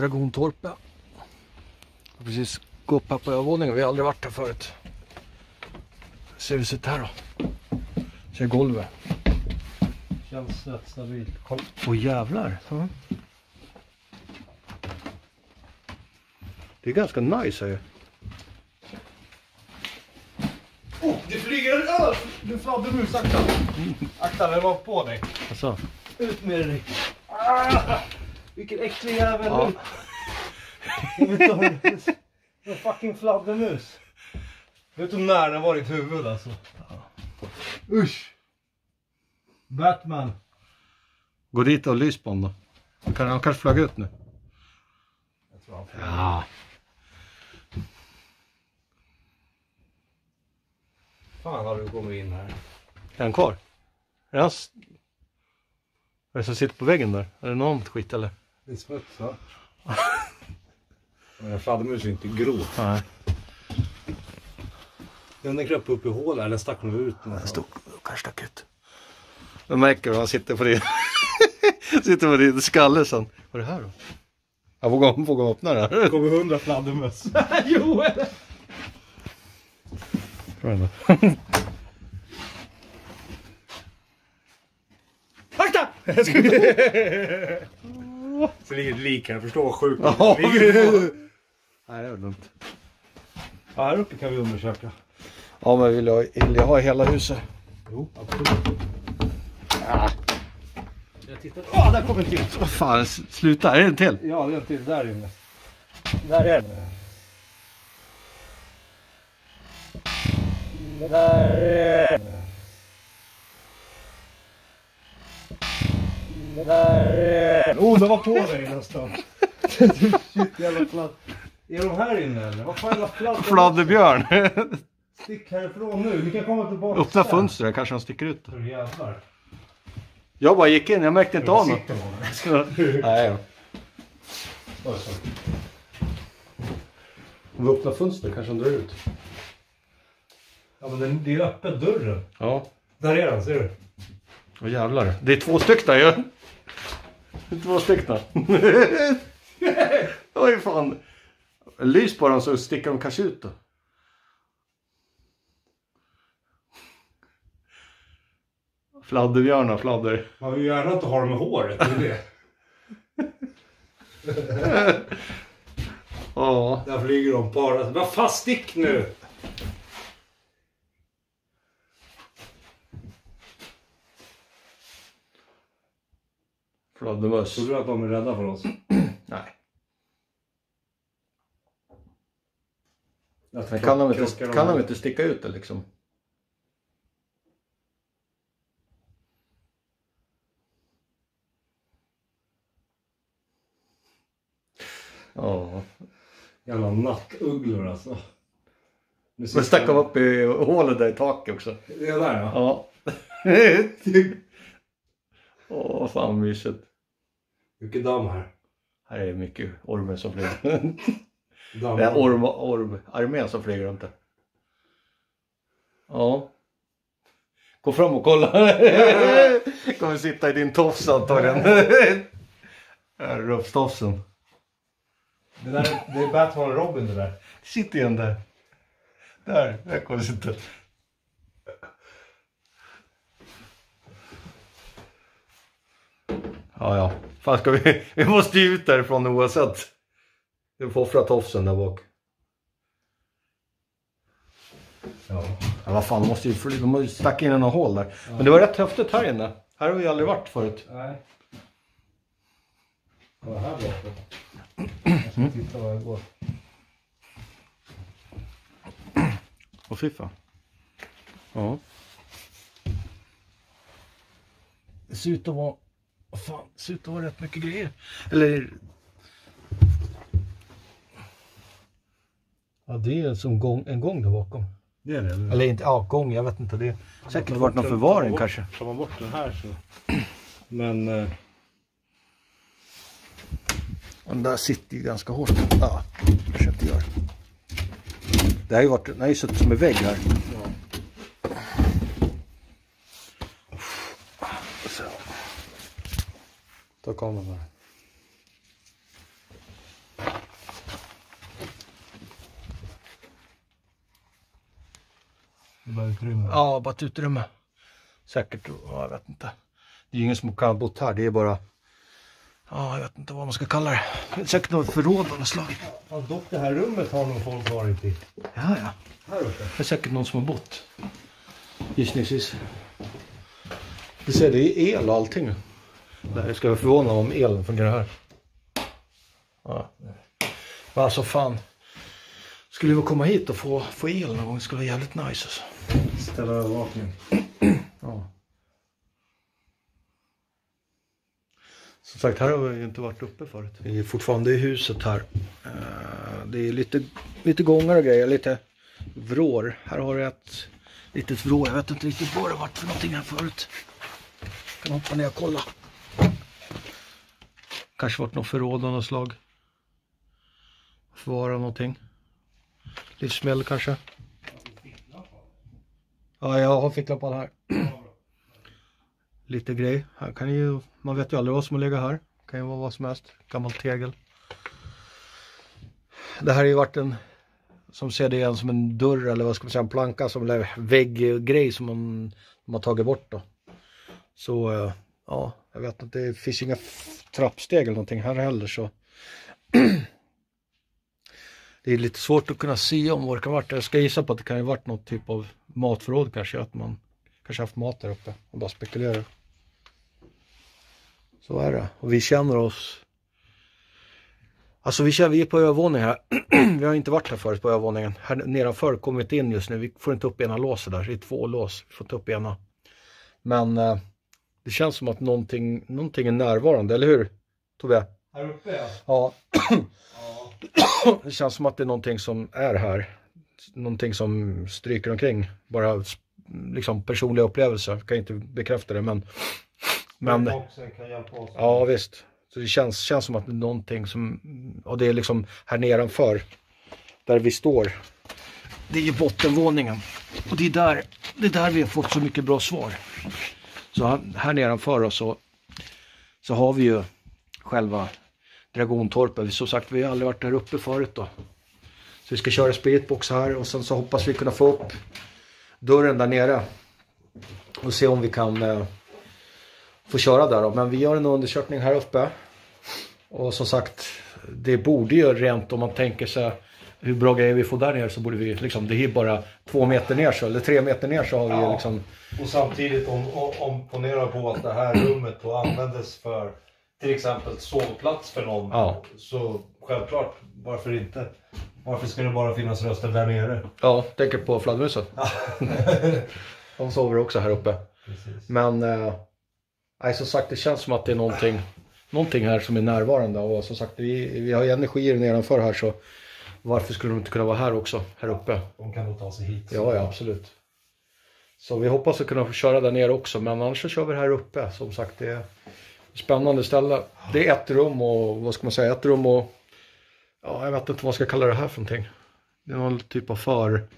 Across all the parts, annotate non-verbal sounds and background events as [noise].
utanför Dragontorp. Jag precis gått upp här på övervåningen. Vi har aldrig varit här förut. Ser hur det ser ut här då. Ser golvet. Känns rätt stabilt. Kolla. Åh jävlar. Ja. Det är ganska nice här ju. Oh, det flyger en öl! Du fladdermus, akta! Akta, den var på dig. Alltså. Ut med dig. Ah, vilken äcklig jävel. Ja. En fucking fladdermus. Vet inte när den var ditt huvud alltså. Usch. Batman. Gå dit och lys på honom då. Kan, han kanske flög ut nu. Jag tror han får. Ja. Fan har du kommit in här. Är han kvar? Är hans... Vad är det som sitter på väggen där? Är det något skit eller? Det är smuts va? Men en fladdermus är inte grov. Nej. Den den kröp upp i hålet, den stack nog ut. Den stod kanske stack ut. Man märker hur han sitter på din... [laughs] sitter på din skalle sen. Vad är det här då? Jag vågar, vågar öppna den här. Det kommer hundra fladdermöss. [laughs] Joel! Akta! [laughs] Jag. [laughs] Så ligger ett lik här, förstå vad sjukt Ja. Nej, det är lugnt. Ja, här uppe kan vi undersöka. Ja, men vill jag, vill jag ha hela huset? Jo, absolut. Jag tittar... Åh, där kommer en till! Vad fan, sluta. Är det en till? Ja, det är en till där inne. Där är den. Där är den. Den. Oh, den var på dig nästan. [laughs] Shit, jävla fladd. Är de här inne eller? Vad fan jävla fladd? Fladderbjörn. Stick härifrån nu. Vi kan komma tillbaka Öppna sen. fönstret, kanske han sticker ut. För jävlar. Jag bara gick in, jag märkte inte av något. [laughs] Nej, ja. Om vi öppnar fönstret kanske han drar ut. Ja men det är öppet dörren. Ja. Där är den, ser du? Åh jävlar. Det är två stycken ju. Är två stycken. Oj fan. Lys på dem så sticker de kanske ut då. Fladderbjörnar, fladder. Man vill gärna inte ha dem med håret, det är det. [laughs] Ja. Där flyger de bara. Vad fan stick nu! Fladdermöss. Tror du att de är rädda för oss? [clears throat] Nej. Men kan de inte, kan de inte sticka ut det liksom? Ja. Jävla nattugglor alltså. Nu Men stack de upp i hålet där i taket också? Det är där ja. Ja. [laughs] [laughs] Åh, fan vad mysigt. Mycket damm här. Här är mycket ormar som flyger. [laughs] Det är orm, ormarmén som flyger runt där. Ja. Gå fram och kolla. [laughs] Kommer sitta i din tofs antagligen. [laughs] Här, Rufstofsen. Det, där, är- det är Batman och Robin det där. Sitter igen där. Där, där kommer sitta. Ja, ja. Fan ska vi, [laughs] vi måste ju ut därifrån oavsett. Vi får offra tofsen där bak. Ja. Ja, vad fan, de måste ju, fly- de måste ju stacka in i några hål där. Men det var rätt häftigt här inne. Här har vi aldrig varit förut. Nej. Är här bakom? Jag ska titta var jag går. Åh fy fan. Ja. Det ser ut att vara, vad fan, det ser ut att vara rätt mycket grejer. Eller... Ja, det är som gång, en gång där bakom. Det är det. Eller inte, ja, gång, jag vet inte. Det har säkert varit någon förvaring kanske. Tar man bort den här så. Men... Eh, Den där sitter ju ganska hårt. Ja, kanske inte gör. Det har ju varit, den har ju suttit som en vägg här. Så kommer det. Det var utrymme? Ja, bara ett utrymme. Säkert, jag vet inte. Det är ju ingen som kan bott här, det är bara... Ja, jag vet inte vad man ska kalla det. det säkert något förråd av något slag. Ja, dock det här rummet har nog folk varit i. Ja, ja. Här uppe. Det är säkert någon som har bott. Gissningsvis. Du ser, det är el och allting. Jag ska vara förvånad om elen fungerar här. Ja. Men alltså fan. Skulle vi komma hit och få, få el någon gång det skulle vara jävligt nice alltså. Ställa övervakning. [clears throat] Ja. Som sagt, här har vi ju inte varit uppe förut. Vi är fortfarande i huset här. Eh, Det är lite, lite gångar och grejer, lite vrår. Här har du ett litet vrå. Jag vet inte riktigt vad det varit för någonting här förut. Jag kan hoppa ner och kolla. Kanske varit något förråd av något slag. Förvara någonting. Livsmedel kanske. Ja, jag har ficklappar här. Lite grej. Här kan ju, man vet ju aldrig vad som har legat här. Det kan ju vara vad som helst. Gammalt tegel. Det här har ju varit en, som ser det igen som en dörr eller vad ska man säga, en planka som en vägggrej som man, man har tagit bort då. Så eh, ja, jag vet inte, det finns inga trappsteg eller någonting här heller så. [clears throat] Det är lite svårt att kunna se om vad det kan ha varit. Jag ska gissa på att det kan ha varit något typ av matförråd kanske. Att man kanske haft mat där uppe och bara spekulerar. Så är det. Och vi känner oss Alltså vi, känner, vi är på övervåningen här. [clears throat] vi har inte varit här förut på övervåningen. Här nedanför kommer vi inte in just nu. Vi får inte upp ena låset där. Det är två lås. Vi får inte upp ena. Men eh, det känns som att någonting, någonting är närvarande, eller hur Tobbe? Här uppe ja. Ja, ja. det känns som att det är någonting som är här. Någonting som stryker omkring. Bara liksom personliga upplevelser. Jag kan inte bekräfta det men. Men kan hjälpa oss. ja visst. Så det känns, känns som att det är någonting som. Och det är liksom här nedanför. Där vi står. Det är ju bottenvåningen. Och det är där, det är där vi har fått så mycket bra svar. Så här, nedanför oss så, så har vi ju själva Dragontorpet. Som sagt, vi har aldrig varit där uppe förut då. Så vi ska köra spiritbox här och sen så hoppas vi kunna få upp dörren där nere. Och se om vi kan eh, få köra där då. Men vi gör en undersökning här uppe. Och som sagt, det borde ju rent om man tänker sig hur bra grejer vi får där nere så borde vi liksom, det är bara två meter ner så, eller tre meter ner så har vi Ja. liksom, Och samtidigt om, om ponera på att det här rummet då användes för till exempel sovplats för någon. Ja. Så självklart, varför inte? Varför ska det bara finnas röster där nere? ja, tänker på fladdermusen. [laughs] De sover också här uppe. Precis. Men, eh, nej som sagt det känns som att det är någonting, någonting här som är närvarande och som sagt vi, vi har ju energier nedanför här så varför skulle de inte kunna vara här också, här uppe? De kan nog ta sig hit. Ja, ja absolut. Så vi hoppas att kunna få köra där nere också men annars så kör vi här uppe. Som sagt det är ett spännande ställe. Det är ett rum och vad ska man säga, ett rum och ja, jag vet inte vad man ska kalla det här för någonting. Det är någon typ av för...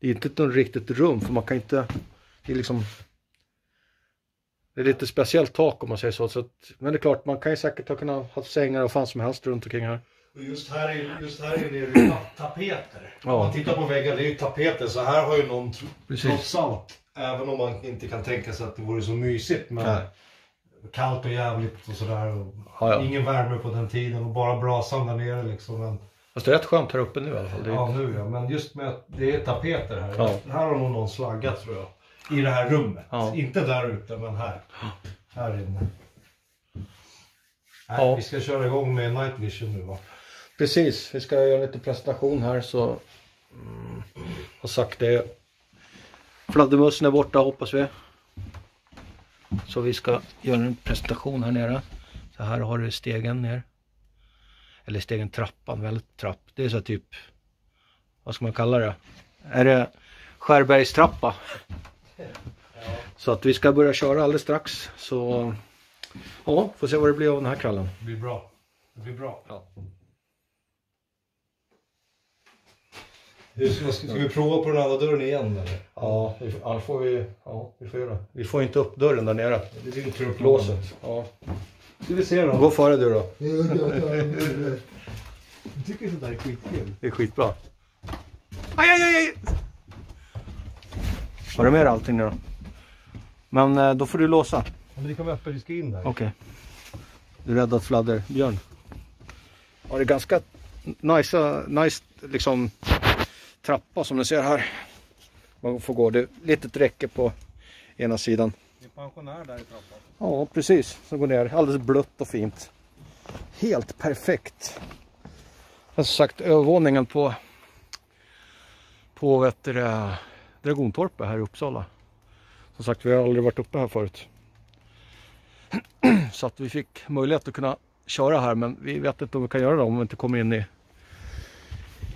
Det är inte något riktigt rum för man kan inte... Det är liksom... Det är lite speciellt tak om man säger så. så att, men det är klart, man kan ju säkert ha kunnat ha sängar och fan som helst runt omkring här. Och just här, är, just här är det ju tapeter. Ja. Om man tittar på väggen, det är ju tapeter. Så här har ju någon Precis. trots allt, även om man inte kan tänka sig att det vore så mysigt. Men Nej. kallt och jävligt och sådär. Och Ja, ja. Ingen värme på den tiden och bara brasan där nere liksom. Men, Fast det är rätt skönt här uppe nu i alla fall. Är, Ja nu ja, men just med att det är tapeter här. Ja. Här har nog någon slaggat tror jag. I det här rummet. Ja. Inte där ute men här. Här inne. Nej, Ja. Vi ska köra igång med night vision nu va? Precis, vi ska göra lite presentation här så mm, har sagt det. Fladdermössen är borta hoppas vi. Så vi ska göra en presentation här nere. Så här har du stegen ner. Eller stegen trappan, väldigt trapp. Det är så typ, vad ska man kalla det? Är det Skärbergstrappa? Så att vi ska börja köra alldeles strax. Så ja, får se vad det blir av den här kvällen. Det blir bra. Det blir bra. Ja. Ska, ska vi prova på den andra dörren igen eller? Ja, annars får vi, ja, vi får göra det. Vi får inte upp dörren där nere. Det tur att Låset. Ja. Ska vi se då? Gå före du då. Jag tycker sånt där är skitkul. Det är skitbra. Aj, aj, aj, aj. Har du med dig allting nu då? Men eh, då får du låsa. Men det kan vara öppet, vi ska in där. Okej. Du är rädd att fladderbjörn? Ja, det är ganska nice, nice liksom trappa som ni ser här. Man får gå. Det är litet räcke på ena sidan. Det är pensionär där i trappan. Ja, precis. Som går ner. Alldeles blött och fint. Helt perfekt. Men som sagt, övervåningen på på du, det, Dragontorpet här i Uppsala. Som sagt, vi har aldrig varit uppe här förut. [clears throat] Så att vi fick möjlighet att kunna köra här men vi vet inte om vi kan göra det om vi inte kommer in i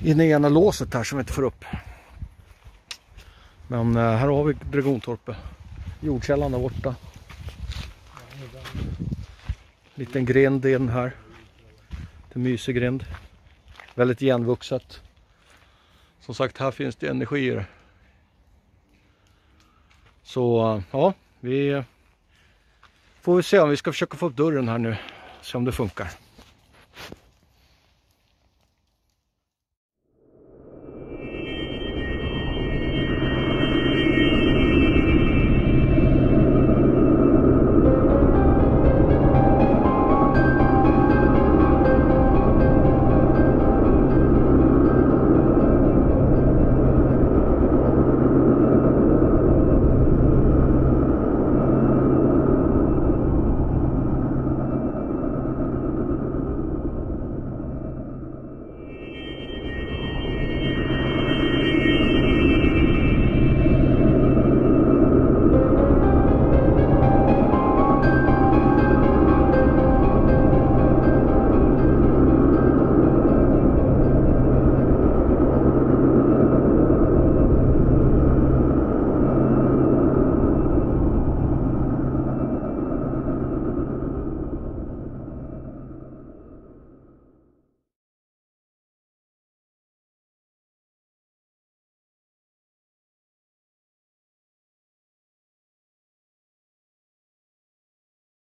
in i ena låset här som vi inte får upp. Men eh, här har vi Dragontorpet. Jordkällan där borta. Liten grind in här. En mysig grind. Väldigt igenvuxet. Som sagt, här finns det energier. Så eh, ja, vi får vi se om vi ska försöka få upp dörren här nu. Se om det funkar.